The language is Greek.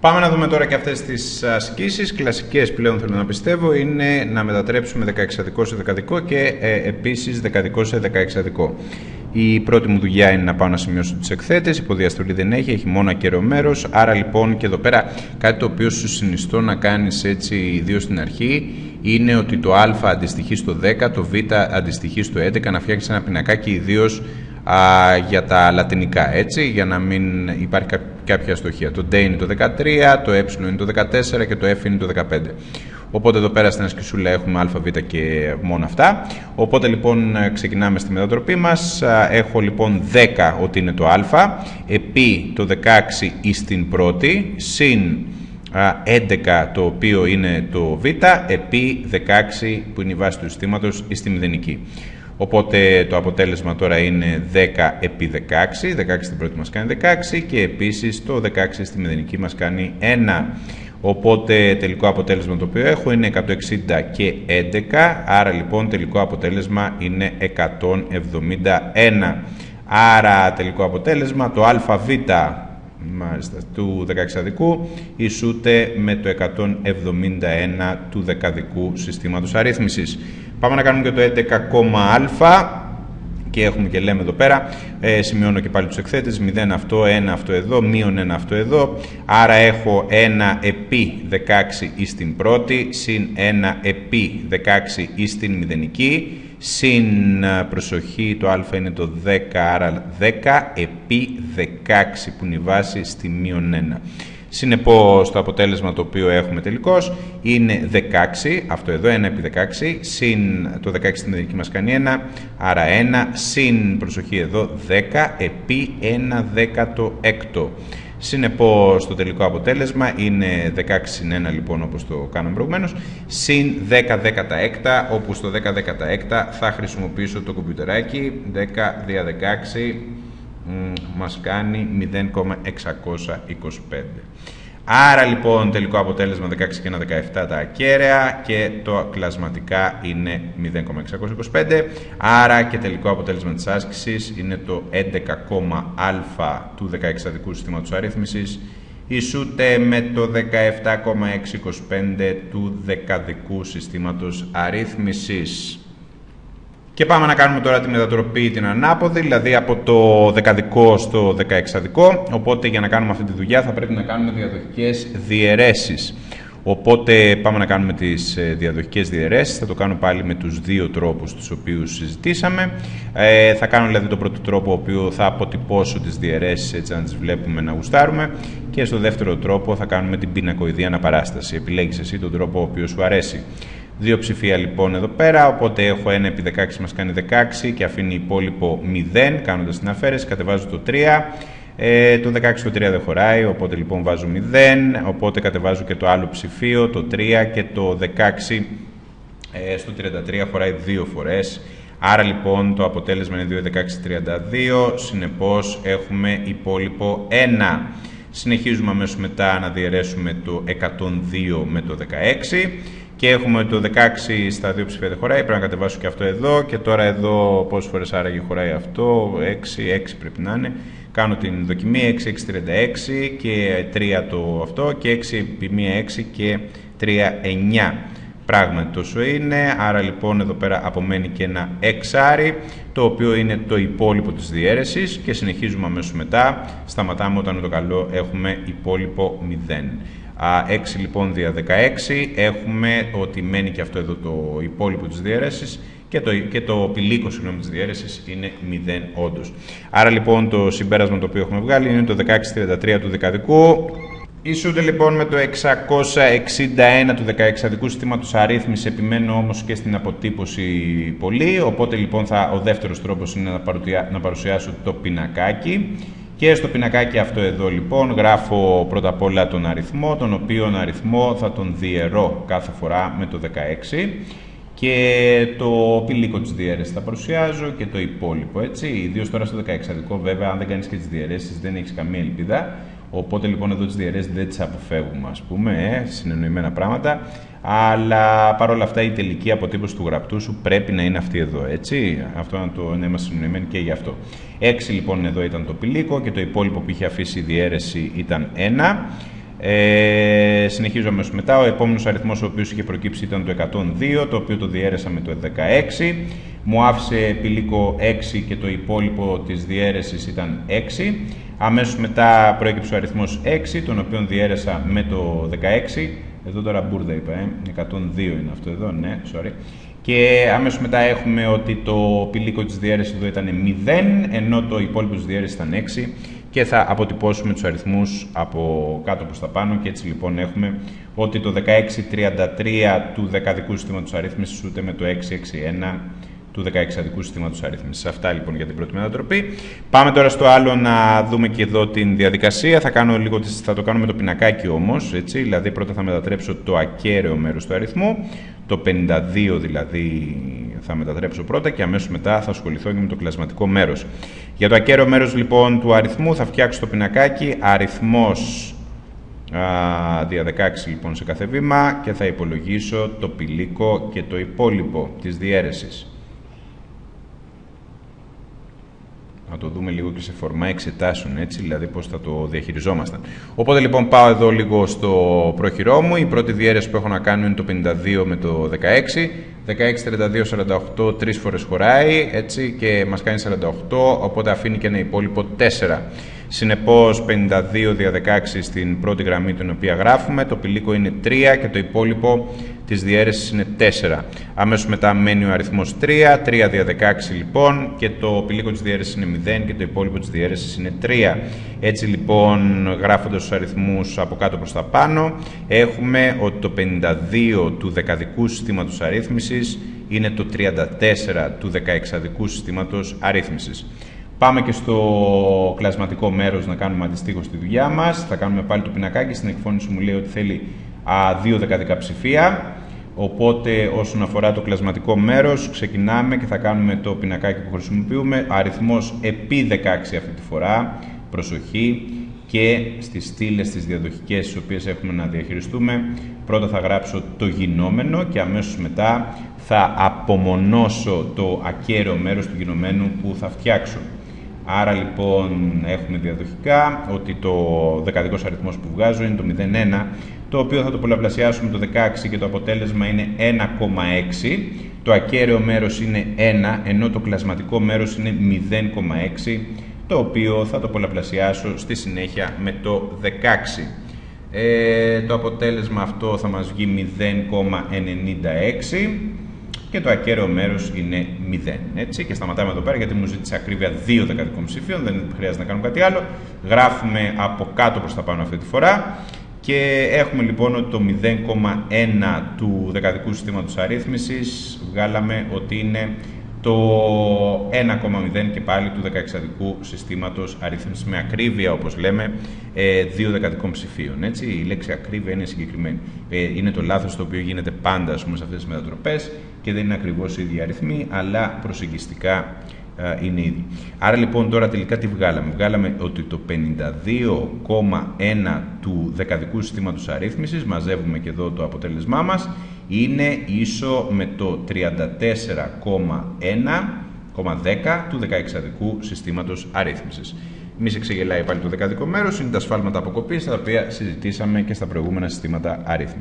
Πάμε να δούμε τώρα και αυτές τις ασκήσεις, κλασικές πλέον θέλω να πιστεύω, είναι να μετατρέψουμε δεκαεξαδικό σε δεκαδικό και ε, επίσης δεκαδικό σε δεκαεξαδικό. Η πρώτη μου δουλειά είναι να πάω να σημειώσω τις εκθέτες, υποδιαστολή δεν έχει, έχει μόνο ακεραίο μέρος, άρα λοιπόν και εδώ πέρα κάτι το οποίο σου συνιστώ να κάνεις έτσι ιδίως στην αρχή είναι ότι το α αντιστοιχεί στο 10, το β αντιστοιχεί στο 11, να φτιάξεις ένα πινακάκι ιδίως για τα λατινικά, έτσι, για να μην υπάρχει κάποια στοχεία. Το D είναι το 13, το Ε είναι το 14 και το F είναι το 15. Οπότε εδώ πέρα στην ασκησούλα έχουμε α, β και μόνο αυτά. Οπότε λοιπόν ξεκινάμε στη μετατροπή μας. Έχω λοιπόν 10 ότι είναι το α, επί το 16 στην πρώτη, συν 11 το οποίο είναι το β, επί 16 που είναι η βάση του συστήματος στη μηδενική. Οπότε το αποτέλεσμα τώρα είναι 10 επί 16, 16 στην πρώτη μας κάνει 16 και επίσης το 16 στη μηδενική μας κάνει 1. Οπότε τελικό αποτέλεσμα το οποίο έχω είναι 160 και 11, άρα λοιπόν τελικό αποτέλεσμα είναι 171. Άρα τελικό αποτέλεσμα το αβ μάλιστα, του δεκαεξαδικού ισούται με το 171 του δεκαδικού συστήματος αρρύθμισης. Πάμε να κάνουμε και το 11,α και έχουμε και λέμε εδώ πέρα, ε, σημειώνω και πάλι τους εκθέτες, 0 αυτό, 1 αυτό εδώ, μείον 1 αυτό εδώ, άρα έχω 1 επί 16 ή στην πρώτη, συν 1 επί 16 ή στην μηδενική, συν ε, προσοχή το α είναι το 10, άρα 10 επί 16 που είναι η βάση στη μείον 1. Συνεπώς το αποτέλεσμα το οποίο έχουμε τελικώς είναι 16, αυτό εδώ 1 επί 16, συν το 16 στην μηδενική μας κάνει 1, άρα 1, συν προσοχή εδώ 10 επί 1 δέκατο έκτο. Συνεπώς το τελικό αποτέλεσμα είναι 16 συν 1 λοιπόν όπως το κάναμε προηγουμένως, συν 10 δέκατα έκτα, όπου στο 10 δέκατα έκτα θα χρησιμοποιήσω το κομπιουτεράκι, 10 δια 16 μας κάνει 0,625. Άρα λοιπόν τελικό αποτέλεσμα 16 και 1,17 τα ακέραια και το κλασματικά είναι 0,625. Άρα και τελικό αποτέλεσμα της άσκησης είναι το 11,α του 16 αδικού συστήματος αρρύθμισης ισούται με το 17,625 του δεκαδικού συστήματος αρρύθμισης. Και πάμε να κάνουμε τώρα τη μετατροπή την ανάποδη, δηλαδή από το δεκαδικό στο δεκαεξαδικό. Οπότε για να κάνουμε αυτή τη δουλειά θα πρέπει να κάνουμε διαδοχικές διαιρέσεις. Οπότε πάμε να κάνουμε τις ε, διαδοχικές διαιρέσεις. Θα το κάνω πάλι με τους δύο τρόπους τους οποίους συζητήσαμε. Ε, θα κάνω δηλαδή τον πρώτο τρόπο, ο οποίο θα αποτυπώσω τις διαιρέσεις έτσι να τις βλέπουμε να γουστάρουμε. Και στο δεύτερο τρόπο θα κάνουμε την πινακοειδή αναπαράσταση. Επιλέγεις εσύ τον τρόπο ο οποίος σου αρέσει. Δύο ψηφία λοιπόν εδώ πέρα, οπότε έχω 1 επί 16 μας κάνει 16 και αφήνει υπόλοιπο 0 κάνοντας την αφαίρεση, κατεβάζω το 3. Ε, το 16 το 3 δεν χωράει, οπότε λοιπόν βάζω 0, οπότε κατεβάζω και το άλλο ψηφίο, το 3 και το 16 ε, στο 33 χωράει δύο φορές. Άρα λοιπόν το αποτέλεσμα είναι 2, 16, 32, συνεπώς έχουμε υπόλοιπο 1. Συνεχίζουμε αμέσως μετά να διαιρέσουμε το 102 με το 16 και έχουμε το 16 στα δύο ψηφία δεν χωράει, πρέπει να κατεβάσω και αυτό εδώ και τώρα εδώ πόσες φορές άραγε χωράει αυτό, 6, 6 πρέπει να είναι. Κάνω την δοκιμή 6, 6, 36 και 3 το αυτό και 6 επί 1, 6 και 3, 9. Πράγματι τόσο είναι, άρα λοιπόν εδώ πέρα απομένει και ένα εξάρι, το οποίο είναι το υπόλοιπο της διαίρεσης και συνεχίζουμε αμέσως μετά, σταματάμε όταν το καλό έχουμε υπόλοιπο 0. 6 λοιπόν δια 16 έχουμε ότι μένει και αυτό εδώ το υπόλοιπο της διαίρεσης και το, και το πηλίκο συγγνώμη της διαίρεσης είναι 0 όντως. Άρα λοιπόν το συμπέρασμα το οποίο έχουμε βγάλει είναι το 1633 του δεκαδικού. Ισούται λοιπόν με το 661 του 16 συστήματος αρρύθμιση, επιμένω όμως και στην αποτύπωση πολύ, οπότε λοιπόν θα, ο δεύτερος τρόπος είναι να, να παρουσιάσω το πινακάκι. Και στο πινακάκι αυτό εδώ λοιπόν γράφω πρώτα απ' όλα τον αριθμό, τον οποίο αριθμό θα τον διαιρώ κάθε φορά με το 16 και το πηλίκο της διαίρεσης θα παρουσιάζω και το υπόλοιπο, έτσι. Ιδίως τώρα στο 16 βέβαια, αν δεν κάνεις και τις διαιρέσεις δεν έχεις καμία ελπίδα. Οπότε λοιπόν εδώ τις διαιρέσεις δεν τις αποφεύγουμε, ας πούμε, ε, συνεννοημένα πράγματα. Αλλά παρόλα αυτά η τελική αποτύπωση του γραπτού σου πρέπει να είναι αυτή εδώ, έτσι. Αυτό να, το, να είμαστε συνεννοημένοι και γι' αυτό. 6 λοιπόν εδώ ήταν το πηλίκο και το υπόλοιπο που είχε αφήσει η διαίρεση ήταν 1. Ε, συνεχίζω αμέσως μετά. Ο επόμενος αριθμός ο οποίος είχε προκύψει ήταν το 102, το οποίο το διέρεσα με το 16. Μου άφησε επιλίκο 6 και το υπόλοιπο της διέρεσης ήταν 6. Αμέσως μετά προέκυψε ο αριθμός 6, τον οποίο διέρεσα με το 16. Εδώ τώρα μπουρδα είπα, ε. 102 είναι αυτό εδώ, ναι, sorry. Και αμέσως μετά έχουμε ότι το πηλίκο της διαίρεσης εδώ ήταν 0, ενώ το υπόλοιπο της διαίρεσης ήταν 6 και θα αποτυπώσουμε τους αριθμούς από κάτω προς τα πάνω και έτσι λοιπόν έχουμε ότι το 1633 του δεκαδικού συστήματος αρρύθμισης ούτε με το 661 του 16 αδικού συστήματος αρρύθμιση. Αυτά λοιπόν για την πρώτη μετατροπή. Πάμε τώρα στο άλλο να δούμε και εδώ την διαδικασία. Θα, κάνω λίγο, θα το κάνω με το πινακάκι όμως. Δηλαδή, πρώτα θα μετατρέψω το ακέραιο μέρος του αριθμού. Το 52 δηλαδή θα μετατρέψω πρώτα και αμέσως μετά θα ασχοληθώ και με το κλασματικό μέρος. Για το ακέραιο μέρος λοιπόν του αριθμού θα φτιάξω το πινακάκι αριθμός δια 16 λοιπόν σε κάθε βήμα και θα υπολογίσω το πηλίκο και το υπόλοιπο της διαίρεσης. Να το δούμε λίγο και σε φορμά εξετάσεων, έτσι, δηλαδή πώς θα το διαχειριζόμασταν. Οπότε λοιπόν πάω εδώ λίγο στο πρόχειρό μου. Η πρώτη διαίρεση που έχω να κάνω είναι το 52 με το 16. 16, 32, 48, τρεις φορές χωράει, έτσι, και μας κάνει 48, οπότε αφήνει και ένα υπόλοιπο 4. Συνεπώς 52 δια 16 στην πρώτη γραμμή την οποία γράφουμε, το πηλίκο είναι 3 και το υπόλοιπο της διαίρεσης είναι 4. Αμέσως μετά μένει ο αριθμός 3, 3 δια 16 λοιπόν και το πηλίκο της διαίρεσης είναι 0 και το υπόλοιπο της διαίρεσης είναι 3. Έτσι λοιπόν γράφοντας τους αριθμούς από κάτω προς τα πάνω έχουμε ότι το 52 του δεκαδικού συστήματος αρρύθμισης είναι το 34 του δεκαεξαδικού συστήματος αρρύθμισης. Πάμε και στο κλασματικό μέρος να κάνουμε αντιστοίχως τη δουλειά μας. Θα κάνουμε πάλι το πινακάκι. Στην εκφώνηση μου λέει ότι θέλει α, δύο δεκαδικά ψηφία. Οπότε όσον αφορά το κλασματικό μέρος ξεκινάμε και θα κάνουμε το πινακάκι που χρησιμοποιούμε. Αριθμός επί 16 αυτή τη φορά. Προσοχή και στις στήλες τις διαδοχικές τις οποίες έχουμε να διαχειριστούμε. Πρώτα θα γράψω το γινόμενο και αμέσως μετά θα απομονώσω το ακέραιο μέρος του γινωμένου που θα φτιάξω. Άρα λοιπόν έχουμε διαδοχικά ότι το δεκαδικός αριθμός που βγάζω είναι το 0,1 το οποίο θα το πολλαπλασιάσουμε το 16 και το αποτέλεσμα είναι 1,6 το ακέραιο μέρος είναι 1 ενώ το κλασματικό μέρος είναι 0,6 το οποίο θα το πολλαπλασιάσω στη συνέχεια με το 16 ε, το αποτέλεσμα αυτό θα μας βγει 0,96 και το ακέραιο μέρος είναι 0. Έτσι, και σταματάμε εδώ πέρα γιατί μου ζήτησε ακρίβεια 2 δεκαδικών ψηφίων, δεν χρειάζεται να κάνουμε κάτι άλλο. Γράφουμε από κάτω προς τα πάνω αυτή τη φορά και έχουμε λοιπόν ότι το 0,1 του δεκαδικού συστήματος αρρύθμισης βγάλαμε ότι είναι το 1,0 και πάλι του δεκαεξαδικού συστήματος αριθμής με ακρίβεια, όπως λέμε, ε, δύο δεκαδικών ψηφίων. Έτσι. Η λέξη ακρίβεια είναι συγκεκριμένη. Ε, είναι το λάθος το οποίο γίνεται πάντα πούμε, σε αυτές τις μετατροπές και δεν είναι ακριβώς οι ίδιοι αριθμοί, αλλά προσεγγιστικά είναι ήδη. Άρα λοιπόν τώρα τελικά τι βγάλαμε; Βγάλαμε ότι το 52,1 του δεκαδικού συστήματος αρρύθμισης, μαζεύουμε και εδώ το αποτέλεσμά μας, είναι ίσο με το 34,1,10 του δεκαεξαδικού συστήματος αρρύθμισης. Μη σε ξεγελάει πάλι το δεκαδικό μέρος, είναι τα σφάλματα αποκοπής, τα οποία συζητήσαμε και στα προηγούμενα συστήματα αρρύθμισης.